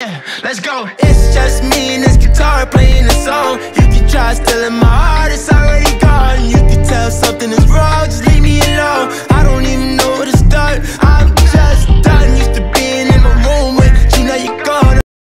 Let's go. It's just me and this guitar playing a song. You can try stealing my heart, it's alright.